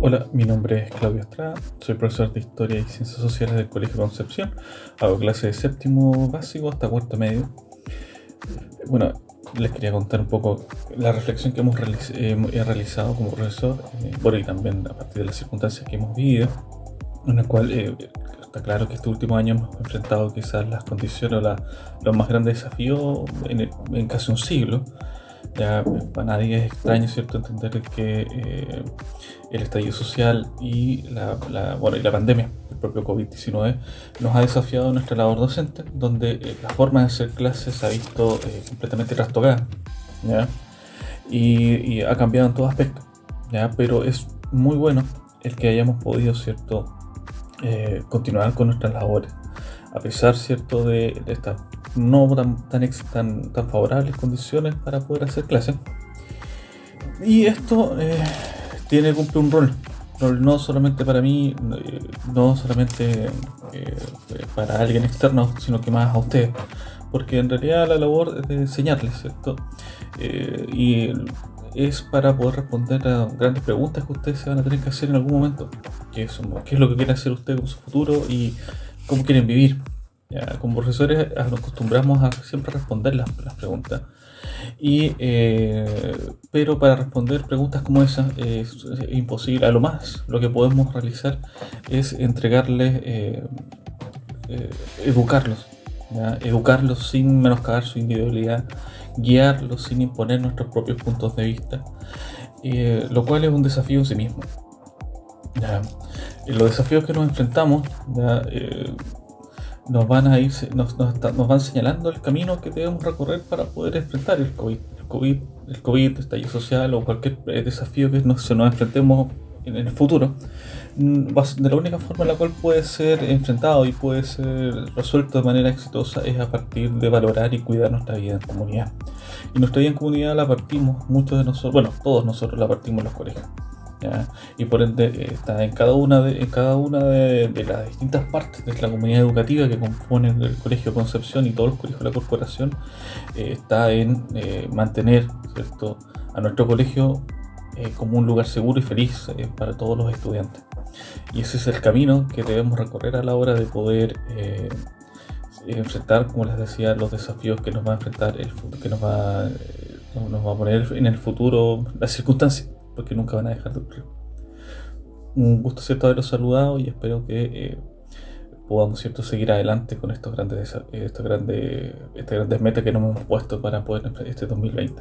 Hola, mi nombre es Claudio Estrada, soy profesor de Historia y Ciencias Sociales del Colegio Concepción. Hago clases de séptimo básico hasta cuarto medio. Bueno, les quería contar un poco la reflexión que hemos he realizado como profesor, eh, bueno, y también a partir de las circunstancias que hemos vivido, en la cual eh, está claro que este último año hemos enfrentado quizás las condiciones o los más grandes desafíos en, en casi un siglo ya para nadie es extraño, ¿cierto?, entender que eh, el estallido social y la, bueno, y la pandemia, el propio COVID-19, nos ha desafiado nuestra labor docente, donde eh, la forma de hacer clases se ha visto eh, completamente trastocada, ¿ya? Y, ha cambiado en todo aspecto, ¿ya? Pero es muy bueno el que hayamos podido, ¿cierto?, continuar con nuestras labores, a pesar, ¿cierto?, de, de esta no tan, tan, tan, favorables condiciones para poder hacer clases. Y esto eh, tiene cumplir un rol, no solamente para mí, eh, no solamente eh, para alguien externo, sino que más a usted, porque en realidad la labor es de enseñarles, ¿cierto? y es para poder responder a grandes preguntas que ustedes se van a tener que hacer en algún momento, es, qué es lo que quiere hacer usted con su futuro y cómo quieren vivir. Ya, como profesores nos acostumbramos a siempre responder las, preguntas. Y, eh, pero para responder preguntas como esas es, imposible. A lo más lo que podemos realizar es entregarles, eh, eh, educarlos. Educarlos sin menoscabar su individualidad, guiarlos sin imponer nuestros propios puntos de vista, lo cual es un desafío en sí mismo. Los desafíos que nos enfrentamos nos van a ir, nos, nos, van señalando el camino que debemos recorrer para poder enfrentar el COVID. El COVID, el COVID estallido social o cualquier eh, desafío que nos, nos enfrentemos en, el futuro, mm, de la única forma en la cual puede ser enfrentado y puede ser resuelto de manera exitosa es a partir de valorar y cuidar nuestra vida en comunidad. Y nuestra vida en comunidad la partimos, muchos de nosotros, bueno, todos nosotros la partimos en los colegios y por ende eh, está en cada una de, en cada una de, las distintas partes de la comunidad educativa que componen el Colegio Concepción y todos los colegios de la corporación eh, está en eh, mantener ¿cierto? a nuestro colegio como un lugar seguro y feliz para todos los estudiantes. Y ese es el camino que debemos recorrer a la hora de poder enfrentar como les decía los desafíos que nos va a enfrentar el que nos va nos va a poner en el futuro las circunstancias porque nunca van a dejar de ocurrir. Un gusto cierto haberlos saludado y espero que eh, podamos cierto seguir adelante con estos grandes, estos grandes, estas grandes metas que nos hemos puesto para poder este 2020.